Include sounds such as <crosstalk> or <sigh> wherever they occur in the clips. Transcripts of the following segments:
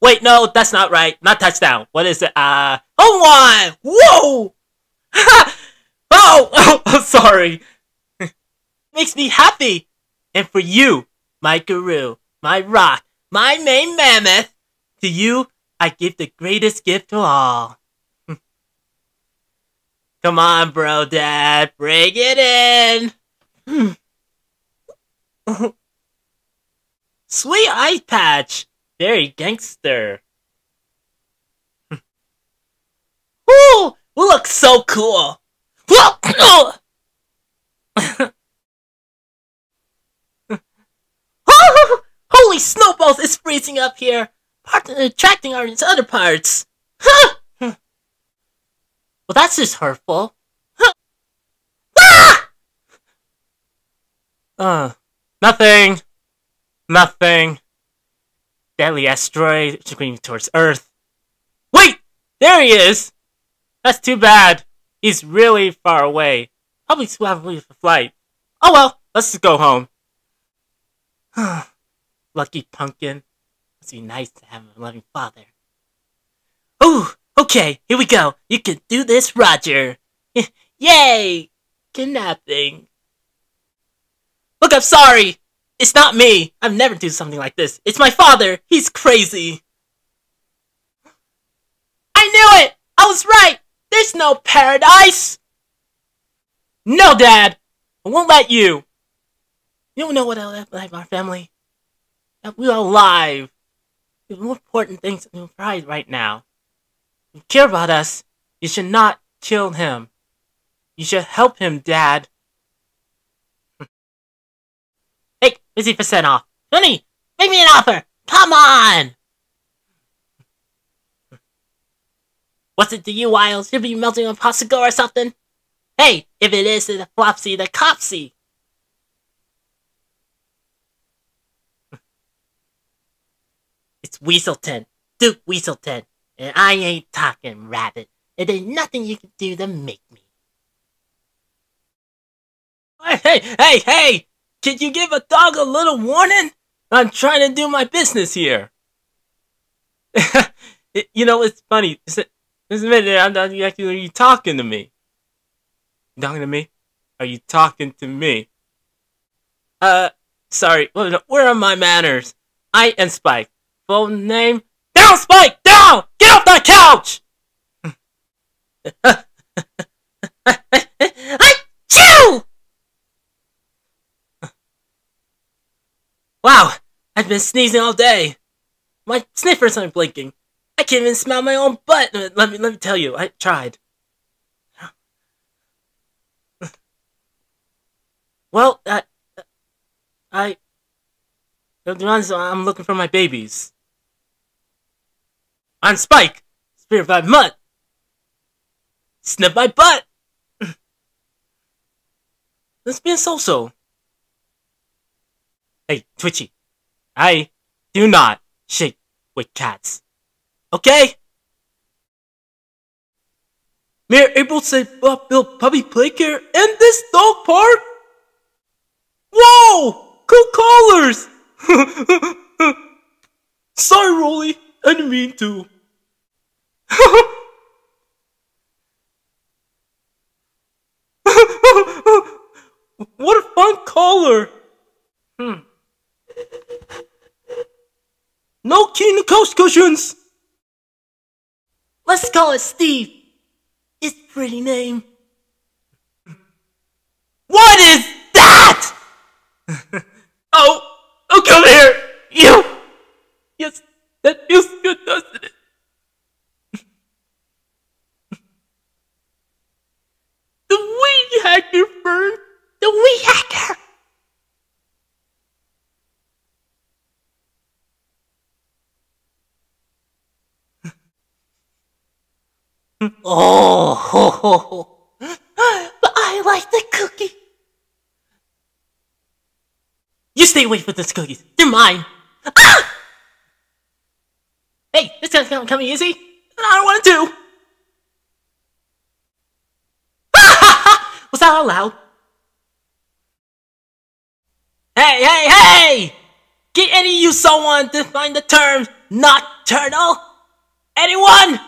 Wait, no, that's not right. Not touchdown. What is it? Uh, home one. Whoa! <laughs> oh, <laughs> oh, sorry. <laughs> Makes me happy. And for you, my guru, my rock, my main mammoth, to you, I give the greatest gift of all. Come on, bro, dad, bring it in. Sweet eye patch, very gangster. <laughs> Ooh, we look so cool. <laughs> <laughs> Holy snowballs, it's freezing up here. Part attracting our other parts. Well, that's just hurtful. Ah! Uh, nothing. Nothing. Deadly asteroid screaming towards Earth. Wait! There he is! That's too bad. He's really far away. Probably still have the flight. Oh well, let's just go home. <sighs> Lucky pumpkin. Must be nice to have a loving father. Ooh, okay, here we go. You can do this, Roger. <laughs> Yay! Kidnapping. Look, I'm sorry. It's not me. I've never do something like this. It's my father. He's crazy. I knew it! I was right! There's no paradise! No, Dad! I won't let you! You don't know what I like our family? That we are alive. We have more important things to pride right now. If you care about us, you should not kill him. You should help him, Dad. 50% off. Honey, make me an offer! Come on! What's it to you, Wilde? You'll be melting a popsicle or something? Hey, if it is the Flopsy the Copsy. <laughs> it's Weaselton, Duke Weaselton, and I ain't talking rabbit. And there's nothing you can do to make me. Hey, hey, hey! Can you give a dog a little warning? I'm trying to do my business here. <laughs> you know, it's funny. Just a minute, I'm not actually, are you talking to me? You talking to me? Are you talking to me? Uh, sorry, where are my manners? I and Spike. Full name? Down, Spike! Down! Get off that couch! <laughs> I chew! Wow, I've been sneezing all day. My sniffers aren't blinking. I can't even smell my own butt. Let me let me tell you, I tried. <laughs> Well, I, I, to be honest, I'm looking for my babies. I'm Spike, spirit by mutt. Sniff my butt. Let's be a so-so. Hey, Twitchy, I do not shake with cats. Okay? Mayor April said Bob built puppy playcare in this dog park? Whoa! Cool collars! <laughs> Sorry, Rolly. I didn't mean to. <laughs> what a fun collar! Hmm. No key to coast cushions! Let's call it Steve. It's a pretty name. What is that? <laughs> oh, oh, come here. You. Yes, oh, ho, ho, ho. but I like the cookie. You stay away from those cookies. They're mine. Ah! Hey, this guy's coming easy. I don't want to. <laughs> Was that allowed? Hey, hey, hey! Get any of you someone to find the term not Eternal? Anyone?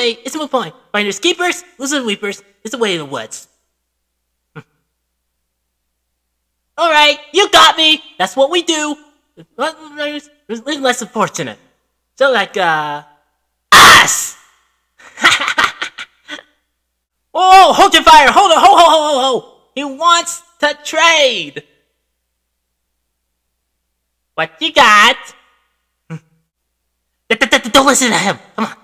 Anyway, it's a moot point. Finders keepers, losers weepers, it's the way in the woods. <laughs> Alright, you got me! That's what we do! Less unfortunate. So like, uh... Us! <laughs> oh, hold your fire! Hold on! Ho, ho, ho, ho, ho! He wants to trade! What you got? <laughs> Don't listen to him! Come on!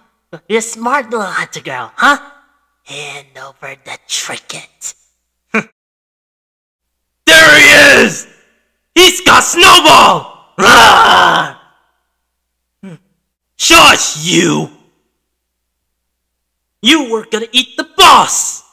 You're a smart little hunter girl, huh? Hand over the trinket. <laughs> there he is! He's got Snowball! Ah! <laughs> Shush, you! You were gonna eat the boss!